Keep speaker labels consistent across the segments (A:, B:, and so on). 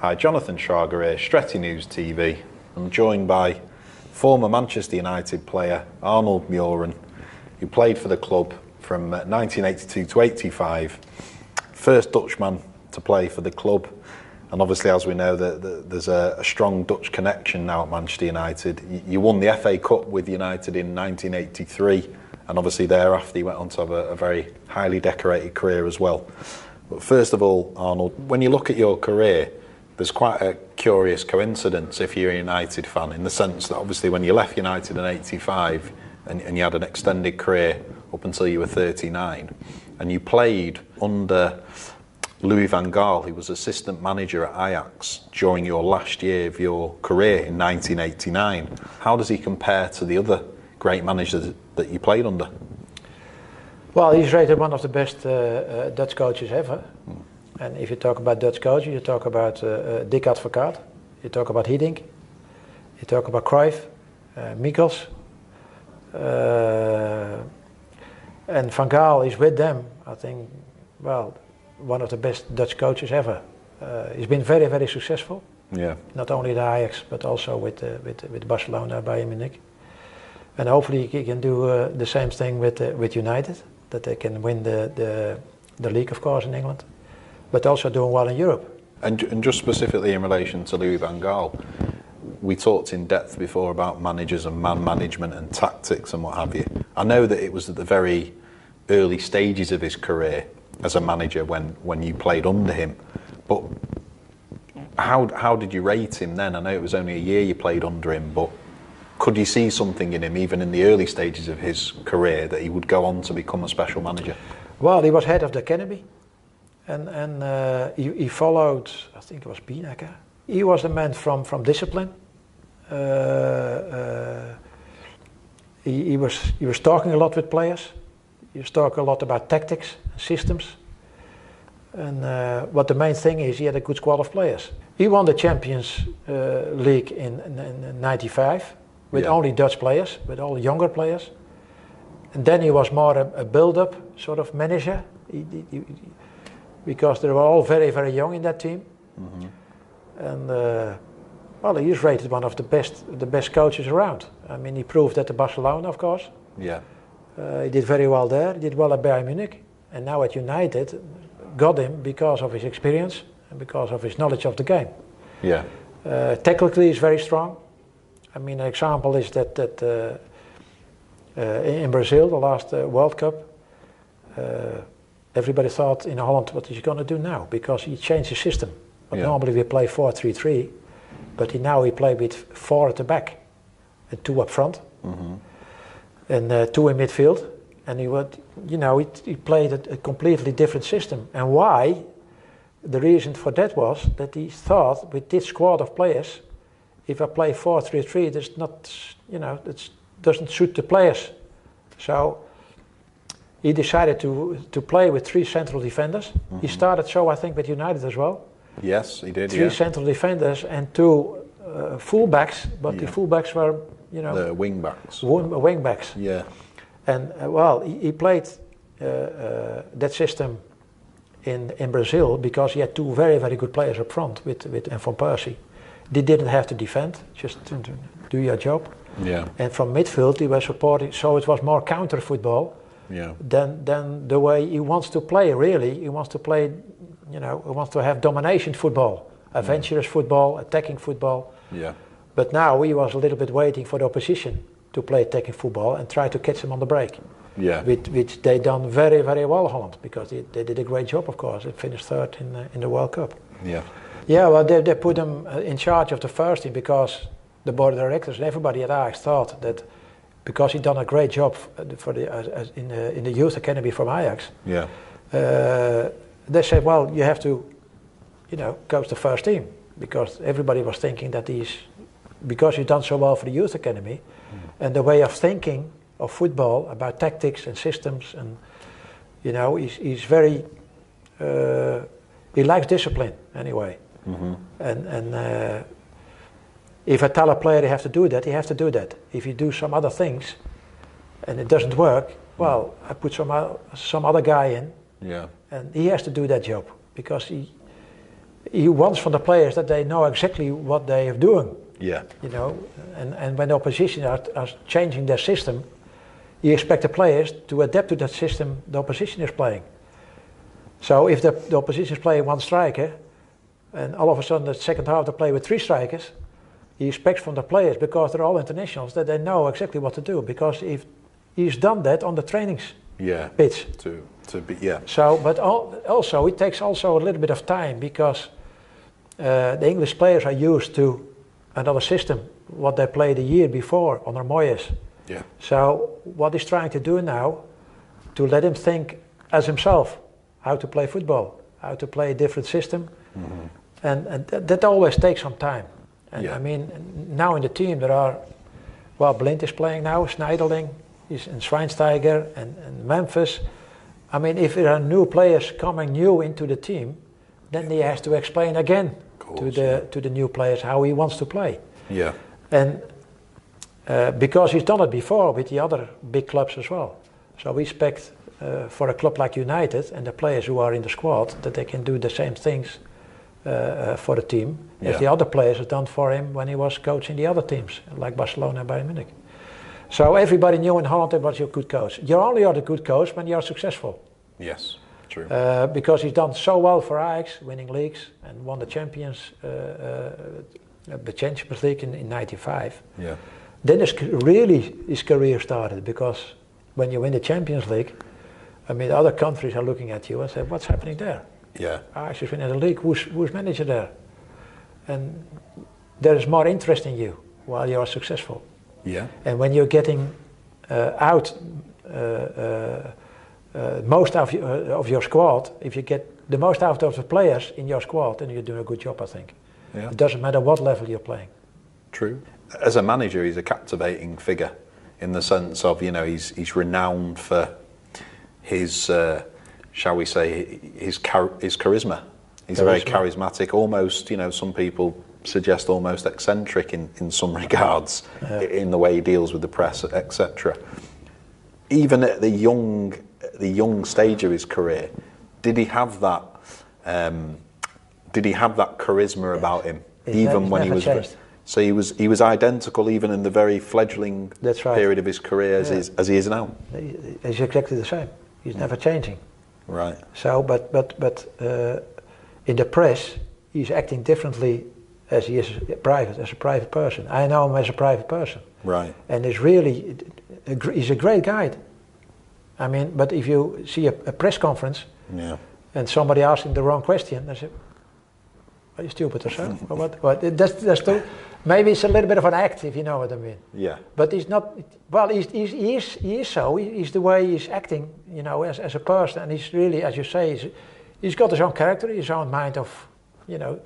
A: Hi, Jonathan Schrager here, Stretty News TV. I'm joined by former Manchester United player Arnold Muhren, who played for the club from 1982 uh, to 85. First Dutchman to play for the club, and obviously, as we know, the, the, there's a, a, strong Dutch connection now at Manchester United. You, you, won the FA Cup with United in 1983, and obviously thereafter you went on to have a, a very highly decorated career as well. But first of all, Arnold, when you look at your career, there's quite a curious coincidence if you're a United fan in the sense that obviously when you left United in 85 and, and you had an extended career up until you were 39 and you played under Louis van Gaal, who was assistant manager at Ajax during your last year of your career in 1989. How does he compare to the other great managers that you played under?
B: Well, he's rated one of the best uh, uh, Dutch coaches ever. Mm. And if you talk about Dutch coaches, you talk about uh, uh, Dick Advocaat, you talk about Hiddink, you talk about Cruyff, uh, Michels. Uh, and Van Gaal is with them, I think, well, one of the best Dutch coaches ever. Uh, he's been very, very successful.
A: Yeah.
B: Not only at Ajax, but also with, uh, with, with Barcelona, Bayern Munich. And hopefully he can do uh, the same thing with, uh, with United, that they can win the, the, the league, of course, in England but also doing well in Europe.
A: And, and just specifically in relation to Louis van Gaal, we talked in depth before about managers and man management and tactics and what have you. I know that it was at the very early stages of his career as a manager when, when you played under him, but how, how did you rate him then? I know it was only a year you played under him, but could you see something in him, even in the early stages of his career, that he would go on to become a special manager?
B: Well, he was head of the academy. And, and uh, he, he, followed, I think it was Beenhakker. He was a man from, from discipline. Uh, uh, he, he, was, he was talking a lot with players. He was talking a lot about tactics, and systems. And uh, what the main thing is, he had a good squad of players. He won the Champions uh, League in, in, in 95 with yeah. only Dutch players, with all younger players. And then he was more a, a build-up sort of manager. He, he, because they were all very, very young in that team. Mm-hmm. And uh, well, he is rated one of the best, the best coaches around. I mean, he proved that at Barcelona, of course.
A: Yeah.
B: Uh, he did very well there. He did well at Bayern Munich, and now at United, got him because of his experience and because of his knowledge of the game.
A: Yeah.
B: Uh, technically, he's very strong. I mean, an example is that that uh, uh in Brazil, the last uh, World Cup uh, everybody thought in Holland, what is he going to do now? Because he changed the system. But yeah. normally we play 4 3 3, but he, now he play with four at the back and two up front mm-hmm. and uh, two in midfield. And he would, you know, he, he played a, a, completely different system. And why? The reason for that was that he thought with this squad of players, if I play 4 3 3, that's not, you know, that doesn't suit the players. So he decided to to play with three central defenders. Mm-hmm. He started so I think with United as well.
A: Yes, he did.
B: Three
A: yeah.
B: central defenders and two uh, fullbacks, but yeah. the fullbacks were you know
A: the wingbacks.
B: wingbacks.
A: Yeah.
B: And uh, well, he, he played uh, uh, that system in in Brazil because he had two very very good players up front with with and Van Persie. They didn't have to defend, just do your job.
A: Yeah.
B: And from midfield, he was supporting, so it was more counter football
A: yeah.
B: than than the way he wants to play. Really, he wants to play. You know, he wants to have domination football, adventurous yeah. football, attacking football.
A: Yeah.
B: But now he was a little bit waiting for the opposition to play attacking football and try to catch them on the break.
A: Yeah.
B: Which, which they done very very well, Holland, because they, they did a great job. Of course, they finished third in the, in the World Cup.
A: Yeah.
B: Yeah, well, they, they put him uh, in charge of the first team because the board of directors and everybody at Ajax thought that because he done a great job for the uh, in the in the youth academy from Ajax.
A: Yeah.
B: Uh, they said, well, you have to, you know, coach the first team because everybody was thinking that he's because he's done so well for the youth academy, mm. and the way of thinking of football about tactics and systems and you know he's he's very uh, he likes discipline anyway, mm-hmm. and and. If I tell a player he has to do that, he has to do that. If you do some other things and it doesn't work, well, I put some, some other guy in
A: yeah.
B: and he has to do that job because he, he wants from the players that they know exactly what they are doing.
A: Yeah.
B: You know, and, and when the opposition are, are changing their system, you expect the players to adapt to that system the opposition is playing. So if the, the opposition is playing one striker, and all of a sudden the second half they play with three strikers, he expects from the players because they're all internationals that they know exactly what to do because if he's done that on the trainings
A: Yeah.
B: pitch.
A: To to be yeah.
B: So, but al- also it takes also a little bit of time because uh, the English players are used to another system, what they played a year before under Moyes.
A: Yeah.
B: So what he's trying to do now, to let him think as himself, how to play football, how to play a different system, and, and that, that always takes some time. And
A: Yeah.
B: I mean, now in the team there are, well, Blind is playing now, Schneiderlin, is and Schweinsteiger, and, and Memphis. I mean, if there are new players coming new into the team, then he has to explain again to the
A: yeah.
B: to the new players how he wants to play.
A: Yeah.
B: And uh, because he's done it before with the other big clubs as well. So we expect uh, for a club like United and the players who are in the squad that they can do the same things uh, uh, for the team
A: Yeah.
B: as the other players have done for him when he was coaching the other teams, like Barcelona and Bayern Munich. So everybody knew in Holland that was your good coach. You only are the good coach when you are successful.
A: Yes. True.
B: Uh, because he's done so well for Ajax, winning leagues and won the Champions, uh, uh, the Champions League in, in '95.
A: yeah.
B: Then his, really his career started because when you win the Champions League, I mean, other countries are looking at you and say, "What's happening there?
A: Yeah.
B: Ajax winning the league. Who's who's manager there?" And there is more interest in you while you are successful.
A: Yeah.
B: And when you're getting uh, out uh, uh, uh, most of, your- uh, of your squad, if you get the most out of the players in your squad, then you're doing a good job, I think.
A: Yeah.
B: It doesn't matter what level you're playing.
A: True. As a manager, he's a captivating figure in the sense of, you know, he's, he's renowned for his, uh, shall we say, his, char- his charisma. He's very charismatic, almost, you know, some people suggest almost eccentric in, in some regards i- in the way he deals with the press, etc. Even at the young, the young stage of his career, did he have that? Um, did he have that charisma about him, even
B: he's
A: when he was?
B: changed.
A: So he was he was identical even in the very fledgling
B: That's right.
A: period of his career as,
B: Yeah.
A: he is, as he is now.
B: He's exactly the same. He's never changing.
A: Right.
B: So, but but but uh, in the press, he's acting differently as he is private, as a private person. I know him as a private person,
A: Right.
B: and he's really he's a great guy. I mean, but if you see a, a press conference
A: Yeah.
B: and somebody asking the wrong question, I say, "Are you stupid or so?" or what? what? That's that's too, maybe it's a little bit of an act, if you know what I mean.
A: Yeah.
B: But he's not. Well, he's, he's, he is he is so. He, he's the way he's acting, you know, as, as a person, and he's really, as you say, he's, he's got his own character, his own mind of, you know,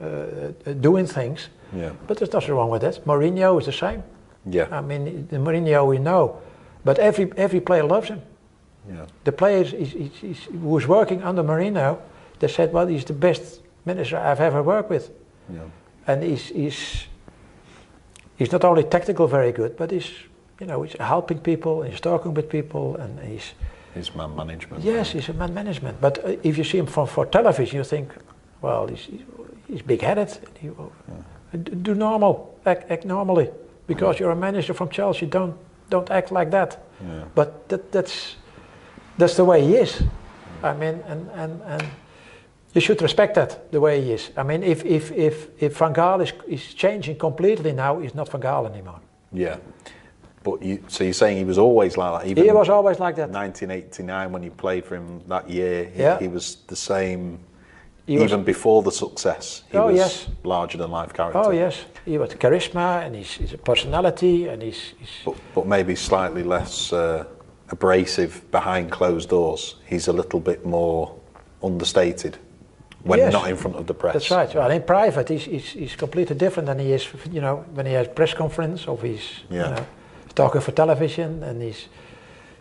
B: uh, uh, doing things.
A: Yeah.
B: But there's nothing wrong with that. Mourinho is the same.
A: Yeah.
B: I mean, the Mourinho we know, but every every player loves him.
A: Yeah.
B: The players is, is, is, who was working under Mourinho, they said, well, he's the best manager I've ever worked with,
A: Yeah.
B: and he's he's he's not only technical very good, but he's you know he's helping people, he's talking with people, and he's
A: His man management.
B: yes, he's a man management. But uh, if you see him from for television, you think, well, he's he's big-headed. He, d- Do normal, act, act normally, because you're a manager from Chelsea. Don't don't act like that.
A: Yeah.
B: But that, that's that's the way he is. I mean, and, and, and you should respect that the way he is. I mean, if if if if Van Gaal is is changing completely now, he's not Van Gaal anymore.
A: Yeah. But you, so you're saying he was always like that, even
B: He was always like that.
A: 1989 when you played for him that year. He,
B: Yeah.
A: he was the same.
B: He was-
A: even before the success, he
B: Oh,
A: was
B: yes.
A: larger than life character.
B: Oh yes, he was charisma and he's, he's a personality and he's, he's
A: But, but maybe slightly less uh, abrasive behind closed doors. He's a little bit more understated when
B: Yes.
A: not in front of the press.
B: That's right. Well, in private, he's, he's, he's completely different than he is, you know, when he has press conference or he's,
A: Yeah.
B: you know, talking for television and he's,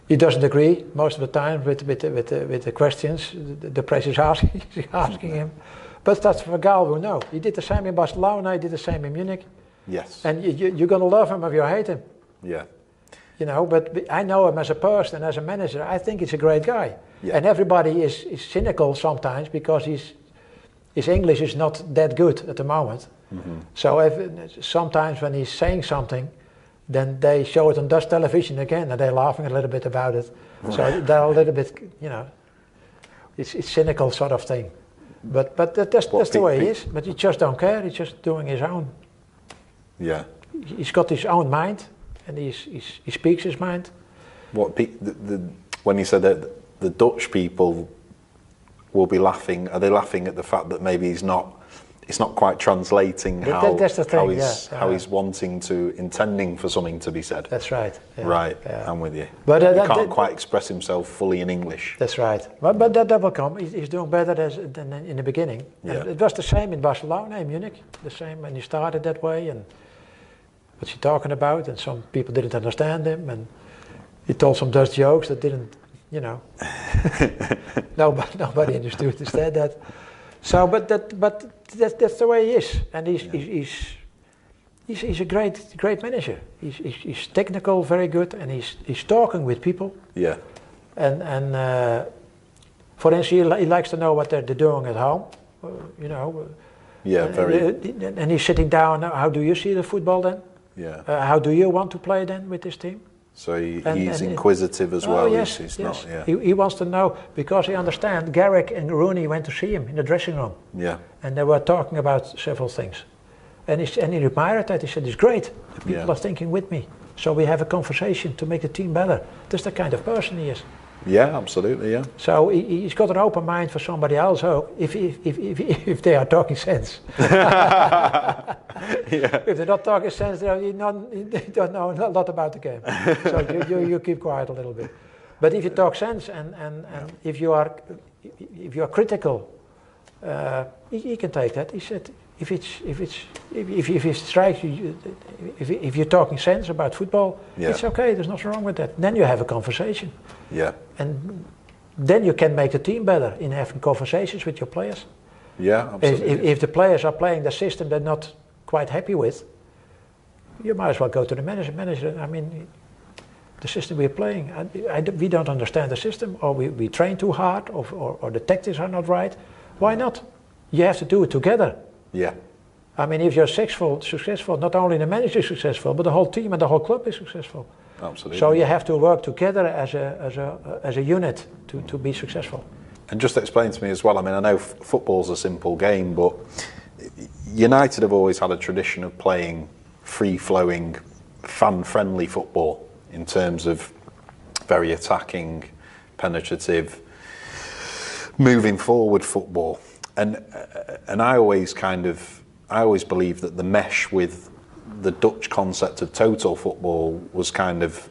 B: he doesn't agree most of the time with, with, the- with, the, with the questions the, the press is asking, asking him. But that's for Gaal who know. He did the same in Barcelona, he did the same in Munich.
A: Yes.
B: And you, you, you're going to love him if you hate him.
A: yeah.
B: You know, but I know him as a person, as a manager. I think he's a great guy.
A: Yeah.
B: And everybody is, is cynical sometimes because he's his English is not that good at the moment.
A: Mm-hmm.
B: So if, sometimes when he's saying something, then they show it on Dutch television again, and they're laughing a little bit about it. So they're a little bit, you know, it's, it's cynical sort of thing. But but that, that's,
A: What
B: that's the
A: pe-
B: way he is. But he just don't care. He's just doing his own.
A: Yeah.
B: He's got his own mind, and he's, he's, he speaks his mind.
A: What the, the, when he said that the Dutch people will be laughing, are they laughing at the fact that maybe he's not? It's not quite translating
B: That-
A: how,
B: that- that's
A: how he's
B: yeah,
A: how he's wanting to intending for something to be said.
B: That's right. yeah,
A: right,
B: yeah.
A: I'm with you.
B: But, uh,
A: he
B: that-
A: can't quite express himself fully in English.
B: That's right. But, but that, will come. He's, he's doing better as, than in the beginning. And
A: Yeah.
B: it was the same in Barcelona, in Munich. The same when he started that way. And what's he talking about? And some people didn't understand him. And he told some Dutch jokes that didn't, you know, nobody, nobody understood instead that. So, but that, but that, that's the way he is. And he's, he's, he's, he's, he's a great, great manager. He's, he's, he's technical, very good, and he's, he's talking with people.
A: Yeah,
B: And, and uh, for instance, he, he likes to know what they're, they're doing at home. Uh, you know,
A: yeah, very.
B: uh, and he's sitting down. How do you see the football then?
A: yeah.
B: Uh, how do you want to play then with this team?
A: So he,
B: and-
A: he's
B: and-
A: inquisitive as
B: oh,
A: well.
B: yes,
A: he's, he's
B: yes.
A: not. Yeah,
B: He, he wants to know because he understands. Carrick and Rooney went to see him in the dressing room,
A: yeah,
B: and they were talking about several things. And he, and he admired that. He said, "It's great. The people
A: Yeah.
B: are thinking with me, so we have a conversation to make the team better." That's the kind of person he is.
A: Yeah, absolutely. Yeah,
B: So he, he's got an open mind for somebody else, oh, if, if, if, if, they are talking sense. If they're not talking sense, they're- you not, they don't know a lot about the game. so you, you, you keep quiet a little bit. But if you talk sense and, and, and if you are if you are critical, uh, he, he can take that. He said if it's if it's if, if, if it strikes you, if, if you're talking sense about football,
A: Yeah.
B: it's okay. There's nothing wrong with that. Then you have a conversation
A: yeah,
B: and then you can make the team better in having conversations with your players.
A: yeah,
B: If,
A: absolutely.
B: if, if the players are playing the system they're not quite happy with, you might as well go to the manager. Manager, I mean, the system we're playing, I, I, we don't understand the system, or we, we train too hard, or, or, or the tactics are not right. Why not? You have to do it together.
A: Yeah,
B: I mean, if you're successful, successful, not only the manager is successful, but the whole team and the whole club is successful.
A: absolutely.
B: So you have to work together as a, as a, as a unit to, to be successful.
A: And just explain to me as well. I mean, I know f- football's a simple game, but United have always had a tradition of playing free-flowing, fan-friendly football in terms of very attacking, penetrative, moving forward football. And and I always kind of I always believe that the mesh with the Dutch concept of total football was kind of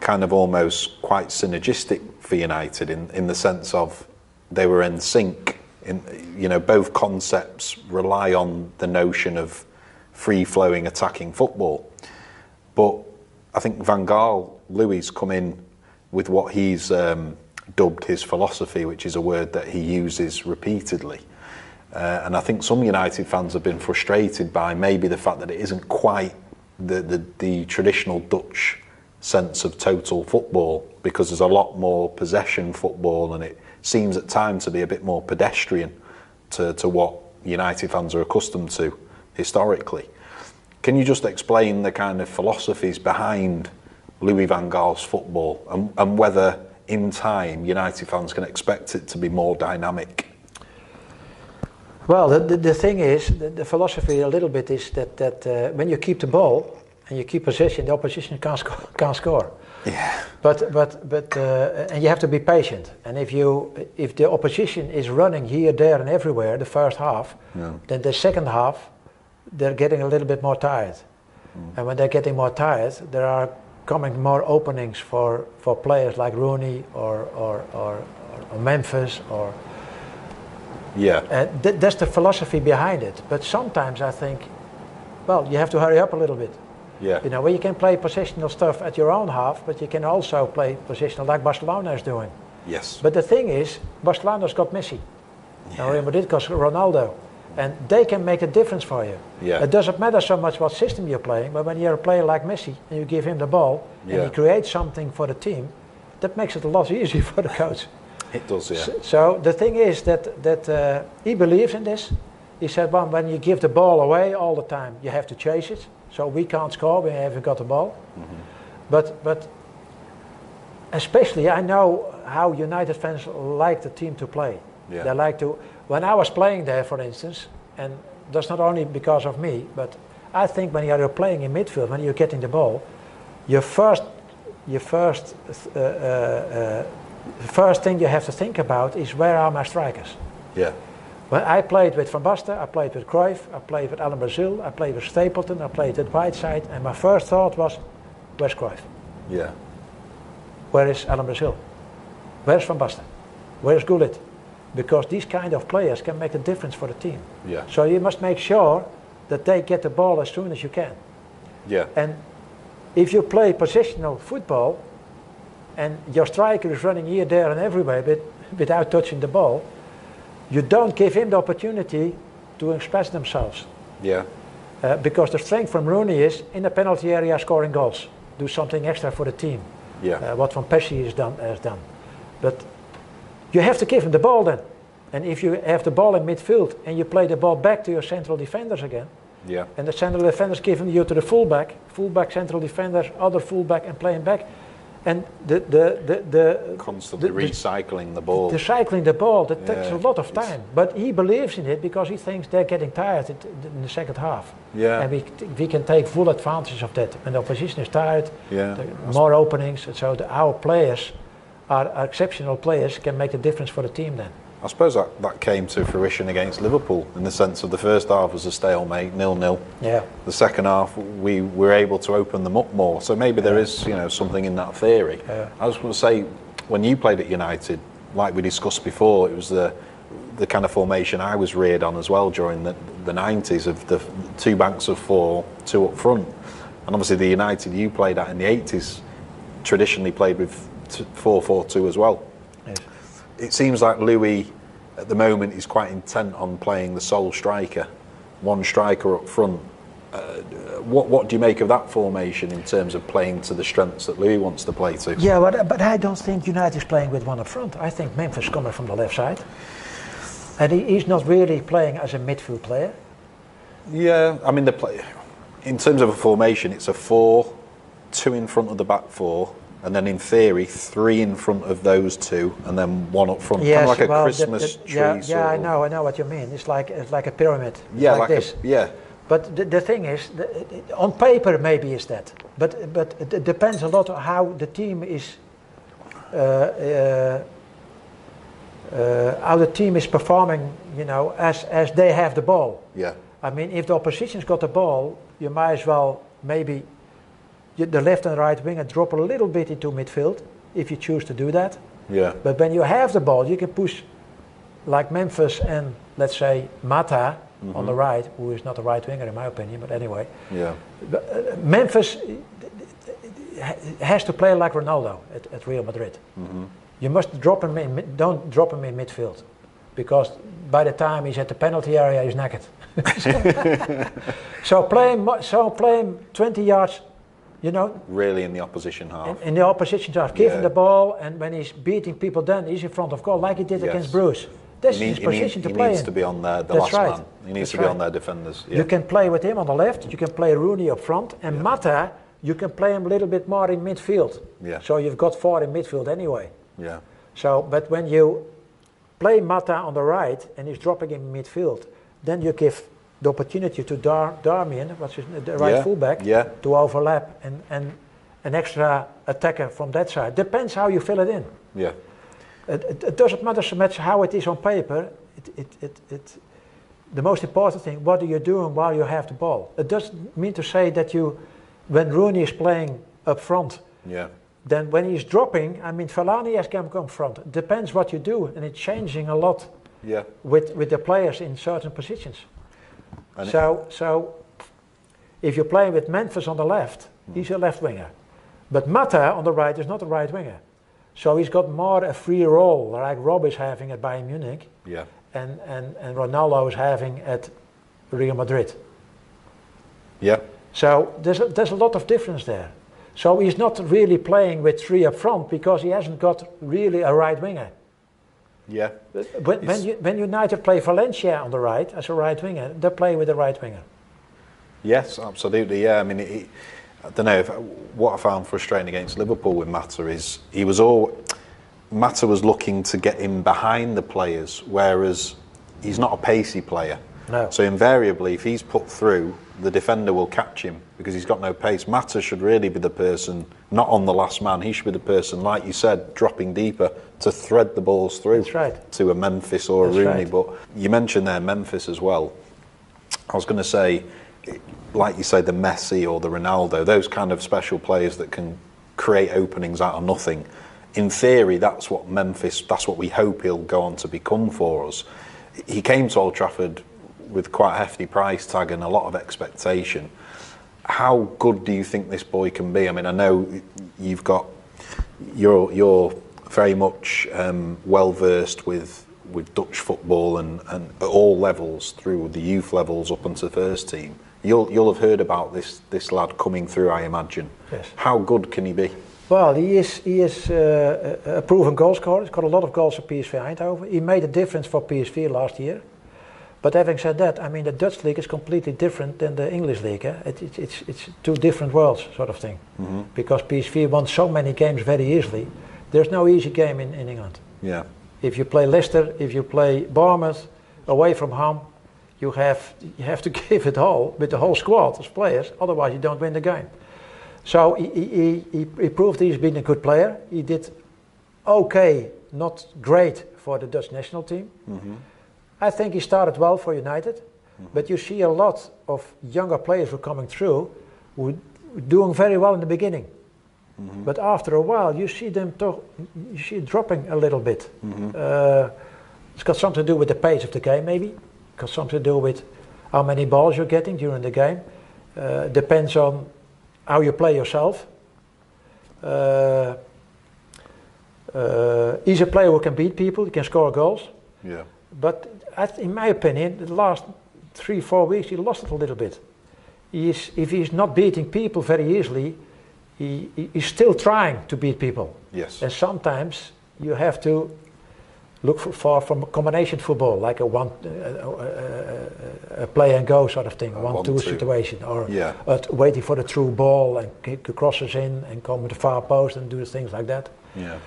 A: kind of almost quite synergistic for United in, in the sense of they were in sync. In you know, both concepts rely on the notion of free flowing attacking football. But I think Van Gaal, Louis, come in with what he's um, dubbed his philosophy, which is a word that he uses repeatedly. Uh, and I think some United fans have been frustrated by maybe the fact that it isn't quite the, the, the traditional Dutch sense of total football because there's a lot more possession football and it seems at times to be a bit more pedestrian to, to what United fans are accustomed to historically. Can you just explain the kind of philosophies behind Louis van Gaal's football and, and whether in time United fans can expect it to be more dynamic?
B: Well, the, the, the thing is, the, the philosophy a little bit is that, that uh, when you keep the ball and you keep possession, the opposition can't, sco- can't score.
A: Yeah.
B: But, but, but uh, and you have to be patient. And if, you, if the opposition is running here, there, and everywhere the first half,
A: Yeah.
B: then the second half, they're getting a little bit more tired. And when they're getting more tired, there are coming more openings for, for players like Rooney or, or, or, or Memphis or
A: Yeah.
B: and th- that's the philosophy behind it. But sometimes I think, well, you have to hurry up a little bit.
A: Yeah.
B: You know, well, you can play positional stuff at your own half, but you can also play positional like Barcelona is doing.
A: Yes.
B: But the thing is, Barcelona's got Messi. And Real Madrid got Ronaldo. And they can make a difference for you.
A: Yeah.
B: It doesn't matter so much what system you're playing, but when you're a player like Messi and you give him the ball and
A: Yeah.
B: he creates something for the team, that makes it a lot easier for the coach.
A: It does, yeah.
B: So, so the thing is that that uh, he believes in this. He said, well, when you give the ball away all the time, you have to chase it. So we can't score when we haven't got the ball. But but especially I know how United fans like the team to play.
A: Yeah.
B: They like to. When I was playing there, for instance, and that's not only because of me, but I think when you're playing in midfield, when you're getting the ball, your first, your first, uh, uh, uh, first thing you have to think about is where are my strikers.
A: Yeah.
B: When I played with Van Basten, I played with Cruyff, I played with Alan Brazil, I played with Stapleton, I played with Whiteside, and my first thought was, where's Cruyff?
A: Yeah.
B: Where is Alan Brazil? Where's Van Basten? Where's Gullit? Because these kind of players can make a difference for the team.
A: Yeah.
B: So you must make sure that they get the ball as soon as you can.
A: Yeah.
B: And if you play positional football and your striker is running here, there, and everywhere but without touching the ball, you don't give him the opportunity to express themselves.
A: Yeah.
B: Uh, because the strength from Rooney is in the penalty area scoring goals, do something extra for the team.
A: Yeah.
B: Uh, what Van Persie has done, has done. But you have to give him the ball then. And if you have the ball in midfield and you play the ball back to your central defenders again,
A: Yeah.
B: and the central defenders give him you to the fullback, fullback, central defenders, other fullback, and playing back, and the the the, the
A: Constantly
B: the-
A: recycling the ball.
B: the cycling the ball that takes a lot of time. But he believes in it because he thinks they're getting tired in, the second half.
A: Yeah.
B: And we, we can take full advantage of that. When the opposition is tired,
A: Yeah.
B: more openings. and So the, our players are, are exceptional players, can make the difference for the team then.
A: I suppose that, that came to fruition against Liverpool in the sense of the first half was a stalemate, nil nil.
B: Yeah.
A: The second half, we were able to open them up more. So maybe there is, you know, something in that theory.
B: Yeah.
A: I was going to say, when you played at United, like we discussed before, it was the the kind of formation I was reared on as well during the, the 90s of the two banks of four, two up front. And obviously the United you played at in the 80s traditionally played with 4-4-2 as well
B: Yes.
A: it seems like Louis at the moment is quite intent on playing the sole striker, one striker up front. Uh, what what do you make of that formation in terms of playing to the strengths that Louis wants to play to?
B: Yeah, but, but I don't think United is playing with one up front. I think Memphis coming from the left side. And he, he's not really playing as a midfield player.
A: Yeah, I mean the play in terms of a formation, it's a four, two in front of the back four, and then in theory three in front of those two, and then one up front, kind of like a
B: well, that-
A: Christmas
B: that-
A: tree.
B: Yeah,
A: sort
B: yeah, I know, I know what you mean. It's like it's like a pyramid.
A: Yeah,
B: like,
A: like,
B: this.
A: a, yeah,
B: But the, the thing is, the, on paper maybe is that, but but it, depends a lot on how the team is, uh, uh, uh, how the team is performing. You know, as as they have the ball.
A: yeah,
B: I mean, if the opposition's got the ball, you might as well maybe the left and right wing, winger drop a little bit into midfield if you choose to do that.
A: yeah,
B: But when you have the ball, you can push like Memphis and let's say Mata on the mm-hmm. right, who is not a right winger in my opinion, but anyway.
A: yeah,
B: But, uh, Memphis uh, has to play like Ronaldo at, at Real Madrid. Mm-hmm. You must drop him in, don't drop him in midfield, because by the time he's at the penalty area, he's naked. so play him, so play him 20 yards, you know,
A: really in the opposition half.
B: in, in the opposition half. Him
A: Yeah.
B: the ball, and when he's beating people, then he's in front of goal, like he did
A: Yes.
B: against Bruges. This
A: he,
B: is
A: need-
B: his position
A: he
B: to play He
A: needs
B: in.
A: to be on there, the
B: That's
A: last
B: right.
A: man. He needs
B: That's
A: to be on
B: right.
A: their defenders. Yeah.
B: You can play with him on the left. You can play Rooney up front, and Mata, you can play him a little bit more in midfield.
A: Yeah.
B: So you've got four in midfield anyway.
A: yeah,
B: So, but when you play Mata on the right and he's dropping in midfield, then you give the opportunity to Dar- Darmian, what's his, the right
A: Yeah,
B: fullback,
A: yeah.
B: to overlap and, and an extra attacker from that side. Depends how you fill it in.
A: yeah,
B: It, it, it doesn't matter so much how it is on paper. It, it, it, it, the most important thing, what are you doing while you have the ball? It doesn't mean to say that you, when Rooney is playing up front,
A: yeah,
B: then when he's dropping, I mean, Fellaini has come come front. It depends what you do, and it's changing a lot
A: yeah.
B: with, with the players in certain positions.
A: And
B: so, so if you're playing with Memphis on the left, hmm. he's a left winger. But Mata on the right is not a right winger. So he's got more a free role, like Rob is having at Bayern Munich
A: yeah,
B: and, and, and Ronaldo is having at Real Madrid.
A: yeah,
B: So there's a, there's a lot of difference there. So he's not really playing with three up front because he hasn't got really a right winger.
A: Yeah.
B: When, when, you, when United play Valencia on the right as a right winger, they play with a right winger.
A: Yes, absolutely. Yeah, I mean, it, I don't know if what I found frustrating against Liverpool with Mata is he was all Mata was looking to get him behind the players, whereas he's not a pacey player.
B: No.
A: So invariably, if he's put through, the defender will catch him because he's got no pace. Mata should really be the person, not on the last man. He should be the person, like you said, dropping deeper to thread the balls through
B: That's right.
A: to a Memphis or a Rooney.
B: right.
A: But you mentioned there Memphis as well. I was going to say, like you say, the Messi or the Ronaldo, those kind of special players that can create openings out of nothing. In theory, that's what Memphis, that's what we hope he'll go on to become for us. He came to Old Trafford with quite a hefty price tag and a lot of expectation. How good do you think this boy can be? I mean, I know you've got, you're, you're very much um, well versed with with Dutch football and, and at all levels through the youth levels up onto the first team. You'll you'll have heard about this this lad coming through, I imagine.
B: Yes.
A: How good can he be?
B: Well, he is, he is uh, a a proven goal scorer. He's got a lot of goals for PSV Eindhoven. He made a difference for PSV last year. But having said that, I mean, the Dutch league is completely different than the English league. Eh? It, it, it's, it's two different worlds, sort of thing. Because PSV won so many games very easily. There's no easy game in, in England.
A: Yeah.
B: If you play Leicester, if you play Bournemouth, away from home, you have you have to give it all with the whole squad as players. Otherwise, you don't win the game. So he, he, he, he- he proved he's been a good player. He did okay, not great for the Dutch national team. I think he started well for United, but you see a lot of younger players who are coming through who are doing very well in the beginning. But after a while, you see them to, you see dropping a little bit. Uh, it's got something to do with the pace of the game, maybe. It's Got something to do with how many balls you're getting during the game. Uh, depends on how you play yourself. Uh, uh, he's a player who can beat people, he can score goals.
A: Yeah.
B: But th- in my opinion, the last three, four weeks, he lost it a little bit. He is, if he's not beating people very easily, he, he- he's still trying to beat people.
A: Yes.
B: And sometimes you have to look for, for from a combination football, like a one, uh, uh, uh, a play and go sort of thing,
A: A
B: one-two
A: one-two.
B: situation, or
A: Yeah.
B: waiting for the through ball and kick the crosses in and come to the far post and do things like that.
A: Yeah.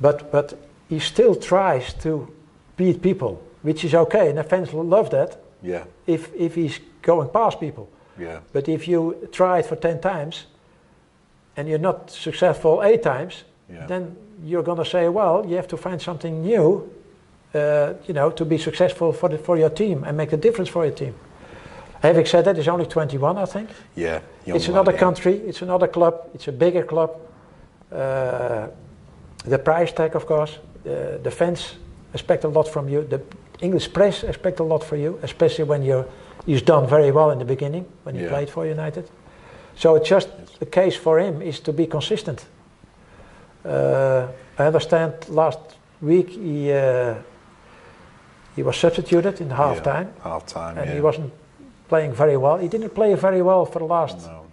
B: But but he still tries to beat people, which is okay, and the fans love that
A: Yeah.
B: if if he's going past people.
A: Yeah.
B: But if you try it for ten times and you're not successful eight times,
A: Yeah.
B: then you're going to say, well, you have to find something new, uh, you know, to be successful for the, for your team and make a difference for your team. Having said that, he's only 21, I think.
A: Yeah.
B: It's another country, it's another club, it's a bigger club. Uh, the price tag, of course, uh, the fans expect a lot from you. The English press expect a lot from you, especially when you're he's done very well in the beginning when he
A: Yeah.
B: played for United. So it's just the case for him is to be consistent. Uh, I understand last week he uh, he was substituted in half time
A: Half time.
B: and
A: yeah.
B: he wasn't playing very well. He didn't play very well for the last
A: No.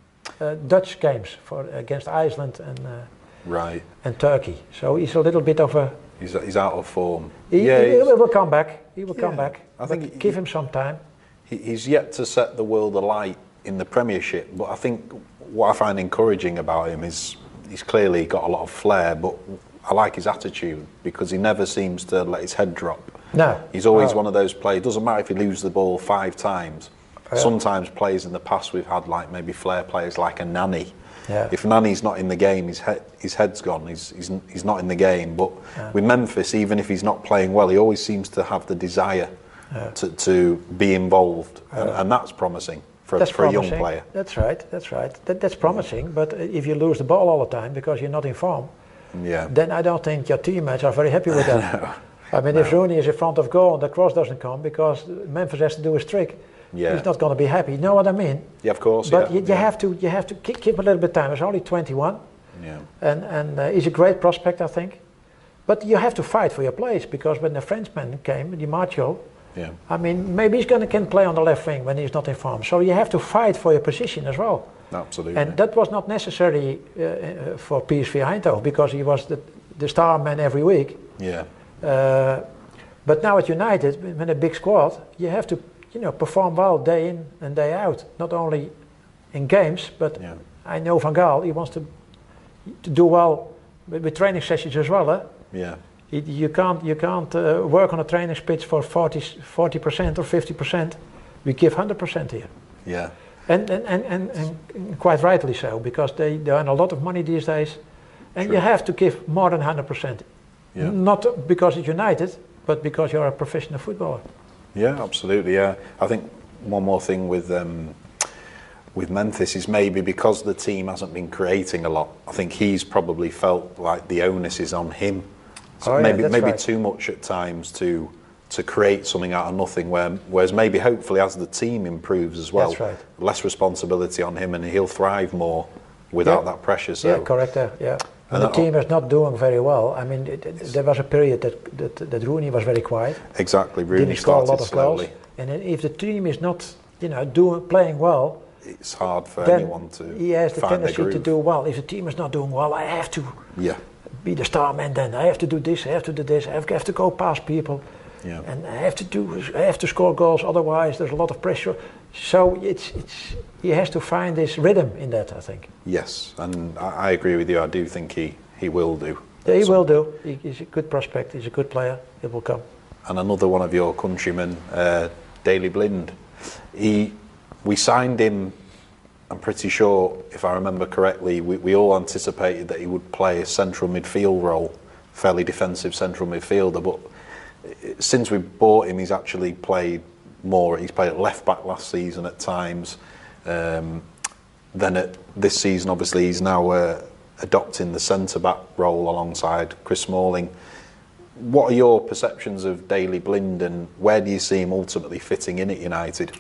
B: uh, Dutch games for against Iceland and uh,
A: Right.
B: and Turkey. So he's a little bit of a.
A: He's, he's out of form.
B: He,
A: yeah.
B: he,
A: he's-
B: will come back. He will come back.
A: I think he-
B: give him some time.
A: He- He's yet to set the world alight in the Premiership, but I think what I find encouraging about him is he's clearly got a lot of flair, but I like his attitude because he never seems to let his head drop.
B: No.
A: He's always one of those players. Doesn't matter if he loses the ball five times.
B: Yeah.
A: Sometimes players in the past we've had like maybe flair players like a Nani.
B: Yeah.
A: If Nani's not in the game, his head, his head's gone. He's, he's he's not in the game. But with Memphis, even if he's not playing well, he always seems to have the desire to, to be involved, and, and that's promising for,
B: That's
A: for a young player.
B: That's right. That's right. That, that's promising. But if you lose the ball all the time because you're not in form,
A: Yeah.
B: then I don't think your teammates are very happy with that. I mean, if Rooney is in front of goal and the cross doesn't come because Memphis has to do his trick,
A: Yeah.
B: he's not going to be happy. You know what I mean?
A: Yeah, of course.
B: But
A: yeah.
B: you, you
A: yeah.
B: have to you have to keep, keep a little bit time. He's only 21,
A: Yeah.
B: and and uh, he's a great prospect, I think. But you have to fight for your place because when the Frenchman came, Di Marzio,
A: Yeah.
B: I mean, maybe he's going to can play on the left wing when he's not in form. So you have to fight for your position as well.
A: Absolutely.
B: And that was not necessary uh, uh, for PSV Eindhoven because he was the, the star man every week.
A: yeah.
B: Uh, But now at United, with a big squad, you have to you know perform well day in and day out, not only in games, but
A: Yeah.
B: I know Van Gaal, he wants to to do well with, with training sessions as well. Eh?
A: Yeah.
B: You- You can't you can't uh, work on a training pitch for 40 percent or fifty percent. We give hundred percent here,
A: Yeah.
B: and and, and, and and quite rightly so because they they earn a lot of money these days, and you have to give more than hundred percent.
A: Yeah.
B: Not because it's United, but because you're a professional footballer.
A: Yeah, absolutely. Yeah, I think one more thing with um, with Memphis is maybe because the team hasn't been creating a lot. I think he's probably felt like the onus is on him. So
B: Oh,
A: maybe
B: that's
A: maybe
B: right.
A: too much at times to to create something out of nothing. Where whereas maybe hopefully as the team improves as well,
B: right.
A: less responsibility on him and he'll thrive more without
B: Yeah.
A: that pressure. So
B: yeah, correct. Yeah.
A: And
B: the
A: uh,
B: team is not doing very well, I mean, it, it- there was a period that, that that Rooney was very quiet.
A: exactly, Rooney
B: didn't score a lot of
A: slowly.
B: goals. And if the team is not, you know, doing playing well,
A: It's hard for
B: then
A: anyone to
B: he has the tendency to do well. If the team is not doing well, I have to
A: Yeah,
B: be the star man. Then I have to do this. I have to do this. I have, I have to go past people,
A: yeah.
B: and I have to do. I have to score goals. Otherwise, there's a lot of pressure. So it's it's he has to find this rhythm in that. I think
A: Yes, and I, I agree with you. I do think he, he will do.
B: he
A: So-
B: will do. He, he's a good prospect. He's a good player. It will come.
A: And another one of your countrymen, uh, Daley Blind, he, we signed him. I'm pretty sure, if I remember correctly, we, we all anticipated that he would play a central midfield role, fairly defensive central midfielder. But uh, since we bought him, he's actually played more. He's played at left back last season at times. Um, then at this season, obviously, he's now uh, adopting the centre back role alongside Chris Smalling. What are your perceptions of Daley Blind and where do you see him ultimately fitting in at United?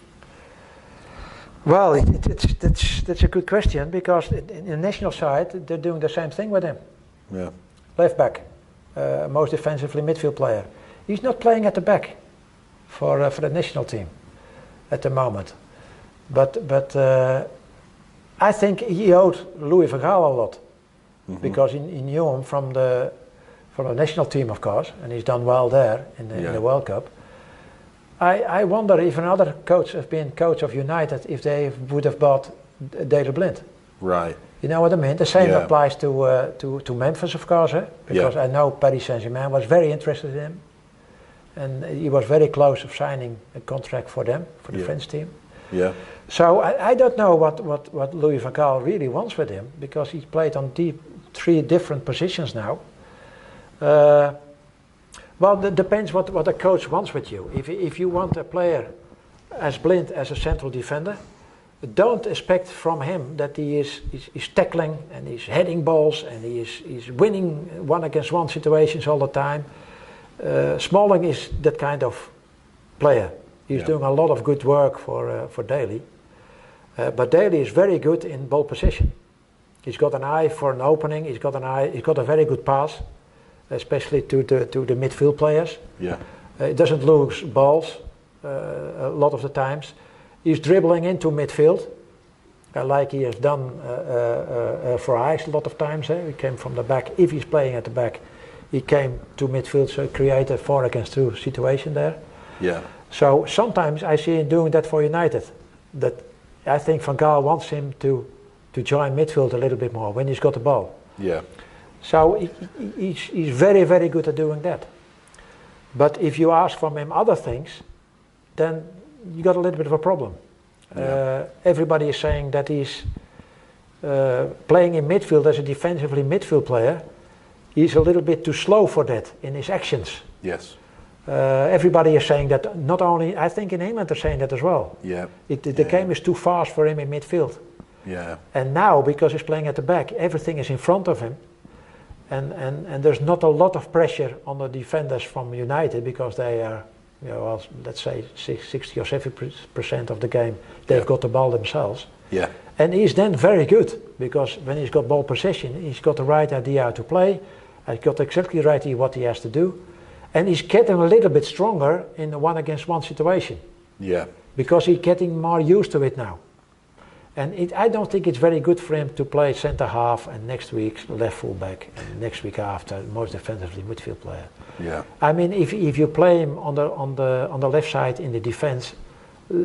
B: Well, it, it, it's, that's that's a good question because in, in the national side they're doing the same thing with him.
A: Yeah.
B: left back, uh, most defensively midfield player. He's not playing at the back for uh, for the national team at the moment, but but uh, I think he owed Louis van Gaal a lot because he, he knew him from the from the national team, of course, and he's done well there in the, in the World Cup. I, I wonder if another coach have been coach of United if they would have bought D- Daley Blind.
A: Right.
B: You know what I mean? The same
A: Yeah.
B: applies to, uh, to to Memphis, of course, eh? because I know Paris Saint-Germain was very interested in him, and he was very close of signing a contract for them for the
A: Yeah.
B: French team.
A: Yeah.
B: So I, I don't know what, what, what Louis van Gaal really wants with him because he's played on deep, three different positions now. Uh, well, it depends what, what a coach wants with you. If, if you want a player as blind as a central defender, don't expect from him that he is, is, is tackling and he's heading balls and he is he's winning one against one situations all the time. Uh, Smalling is that kind of player. He's
A: Yeah.
B: doing a lot of good work for, uh, for Daley. Uh, but Daley is very good in ball position. He's got an eye for an opening. He's got an eye. He's got a very good pass, especially to the to the midfield players.
A: Yeah.
B: Uh, he doesn't lose balls a lot of the times. He's dribbling into midfield, like he has done for Ajax a lot of times. Eh? He came from the back. If he's playing at the back, he came to midfield, so created a four against two situation there.
A: Yeah.
B: So sometimes I see him doing that for United. That I think Van Gaal wants him to to join midfield a little bit more when he's got the ball.
A: Yeah.
B: So he- he's, he's very, very good at doing that. But if you ask from him other things, then you got a little bit of a problem.
A: Yeah.
B: Uh, everybody is saying that he's uh, playing in midfield as a defensively midfield player. He's a little bit too slow for that in his actions.
A: Yes.
B: Uh, everybody is saying that. Not only, I think in England they're saying that as well.
A: Yeah.
B: It, the
A: Yeah.
B: game is too fast for him in midfield.
A: Yeah.
B: And now, because he's playing at the back, everything is in front of him. And, and, and there's not a lot of pressure on the defenders from United because they are, you know, well, let's say 60 or 70 percent of the game, they've
A: Yeah.
B: got the ball themselves.
A: Yeah.
B: And he's then very good because when he's got ball possession, he's got the right idea how to play, he's got exactly right idea what he has to do. And he's getting a little bit stronger in the one against one situation
A: Yeah.
B: because he's getting more used to it now. And it, I don't think it's very good for him to play centre half and next week left full back and next week after most defensively midfield player.
A: Yeah.
B: I mean, if, if you play him on the on the on the left side in the defense, l-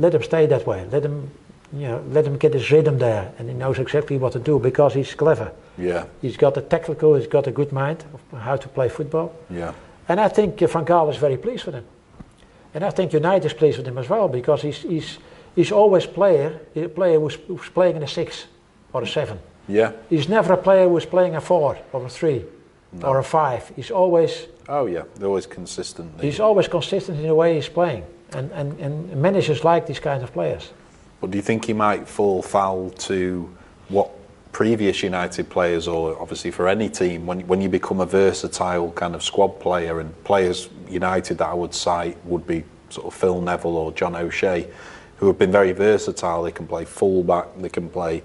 B: let him stay that way. Let him, you know, let him get his rhythm there, and he knows exactly what to do because he's clever.
A: Yeah.
B: He's got a tactical, he's got a good mind of how to play football,
A: Yeah.
B: and I think uh, Van Gaal is very pleased with him, and I think United is pleased with him as well because he's he's he's always player a player who's, who's playing in a six or a seven.
A: Yeah.
B: He's never a player who's playing a four or a three
A: No.
B: or a five. He's always
A: Oh yeah. They're always consistent.
B: He's always consistent in the way he's playing, and, and, and managers like these kind of players.
A: But do you think he might fall foul to what previous United players, or obviously for any team, when when you become a versatile kind of squad player, and players United that I would cite would be sort of Phil Neville or John O'Shea, who have been very versatile. They can play full back, they can play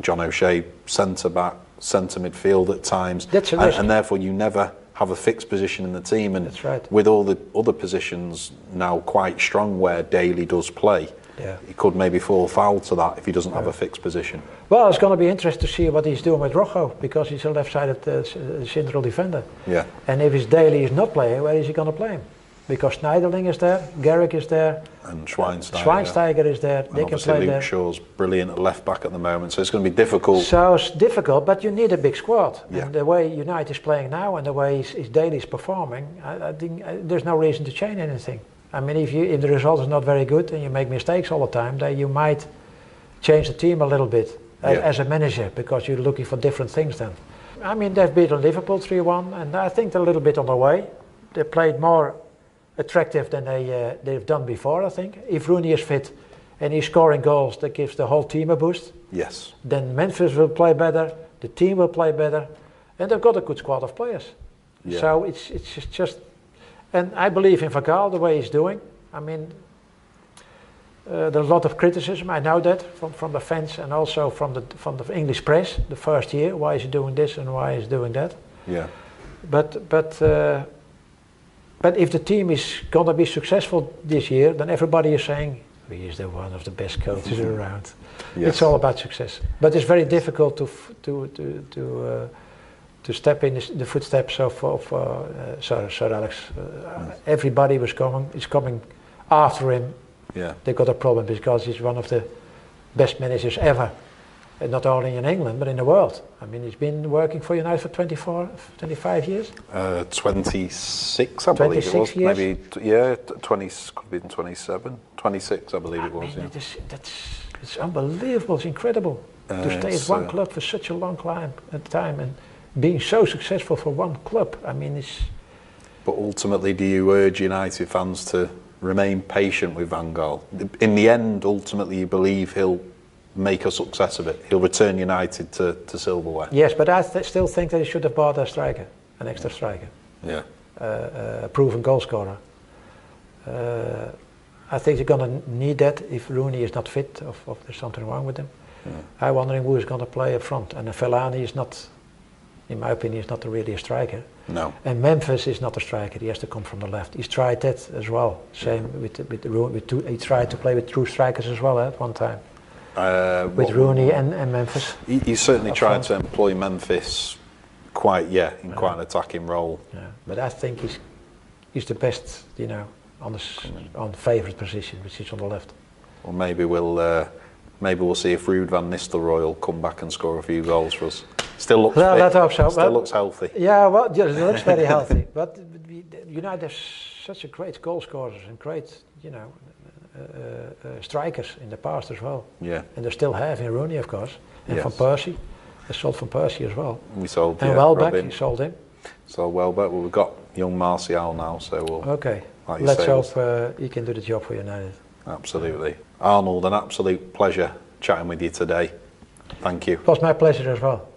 A: John O'Shea centre back, centre midfield at times, and, and therefore you never have a fixed position in the team. And
B: That's right.
A: with all the other positions now quite strong where Daley does play,
B: Yeah.
A: he could maybe fall foul to that if he doesn't have a fixed position.
B: Well, it's going to be interesting to see what he's doing with Rojo because he's a left-sided uh, uh, central defender.
A: Yeah,
B: And if his Daley is not playing, where is he going to play him? Because Schneiderlin is there, Carrick is there,
A: and Schweinsteiger.
B: Schweinsteiger is there.
A: And
B: They can play
A: Luke
B: there.
A: Shaw's brilliant at left back at the moment, so it's going to be difficult.
B: So it's difficult, but you need a big squad.
A: Yeah.
B: And the way United is playing now and the way his, his Daley is performing, I, I think uh, there's no reason to change anything. I mean, if you if the result is not very good and you make mistakes all the time, then you might change the team a little bit a-
A: Yeah.
B: as a manager because you're looking for different things then. I mean, they've beaten Liverpool 3-1, and I think they're a little bit on their way. They played more attractive than they uh, they've done before. I think if Rooney is fit and he's scoring goals, that gives the whole team a boost
A: Yes,
B: then Memphis will play better, the team will play better, and they've got a good squad of players.
A: Yeah.
B: So it's it's just, just and I believe in Van Gaal the way he's doing. I mean, uh, there's a lot of criticism. I know that from, from the fans and also from the from the English press. The first year, why is he doing this and why is he doing that?
A: yeah,
B: But but uh, but if the team is gonna be successful this year, then everybody is saying he is the one of the best coaches around.
A: yes.
B: It's all about success. But it's very difficult to f- to to to uh, to step in the, footsteps of of uh, uh, Sir, Sir Alex. Uh, Everybody was coming is coming after him.
A: yeah,
B: They got a problem because he's one of the best managers ever, and not only in England but in the world. I mean, he's been working for United for 24, 25 years.
A: uh, 26, I believe it
B: 26
A: was.
B: years?
A: Maybe, yeah, 20, could have been 27, 26, I believe it was.
B: mean,
A: Yeah.
B: it is, that's it's unbelievable. It's incredible
A: Uh,
B: to stay at one
A: uh,
B: club for such a long climb, uh, time and being so successful for one club. I mean, it's
A: But ultimately, do you urge United fans to remain patient with Van Gaal? In the end, ultimately, you believe he'll make a success of it. He'll return United to, to silverware.
B: yes, but I th- still think that he should have bought a striker, an extra striker,
A: Yeah.
B: uh, uh, a proven goal scorer. Uh, I think they're going to need that if Rooney is not fit, or if there's something wrong with him.
A: Yeah.
B: I'm wondering who is going to play up front. And Fellaini is not, in my opinion, is not really a striker.
A: No.
B: And Memphis is not a striker. He has to come from the left. He's tried that as well. Same with with, Ro- with two, he tried to play with two strikers as well eh, at one time
A: Uh,
B: with
A: what-
B: Rooney and, and Memphis.
A: He, he certainly
B: Up
A: tried
B: front.
A: to employ Memphis quite, yeah, in quite an attacking role.
B: Yeah. But I think he's he's the best, you know, on the on favourite position, which is on the left.
A: Or maybe we'll uh, maybe we'll see if Ruud van Nistelrooy will come back and score a few goals for us. Still looks fit,
B: let's hope so.
A: Still looks healthy.
B: Yeah, well, he looks very healthy. But United have such a great goal scorers and great, you know, uh, uh, uh, strikers in the past as well.
A: Yeah,
B: And they still have in Rooney, of course, and
A: Yes.
B: Van Persie. They sold Van Persie as well.
A: we sold
B: And
A: yeah,
B: Welbeck,
A: Robin.
B: he sold him.
A: Sold Welbeck. Well, we've got young Martial now, so we'll
B: Okay.
A: Like
B: Let's
A: say,
B: hope uh, he can do the job for United.
A: absolutely. Arnold, an absolute pleasure chatting with you today. Thank you.
B: It was my pleasure as well.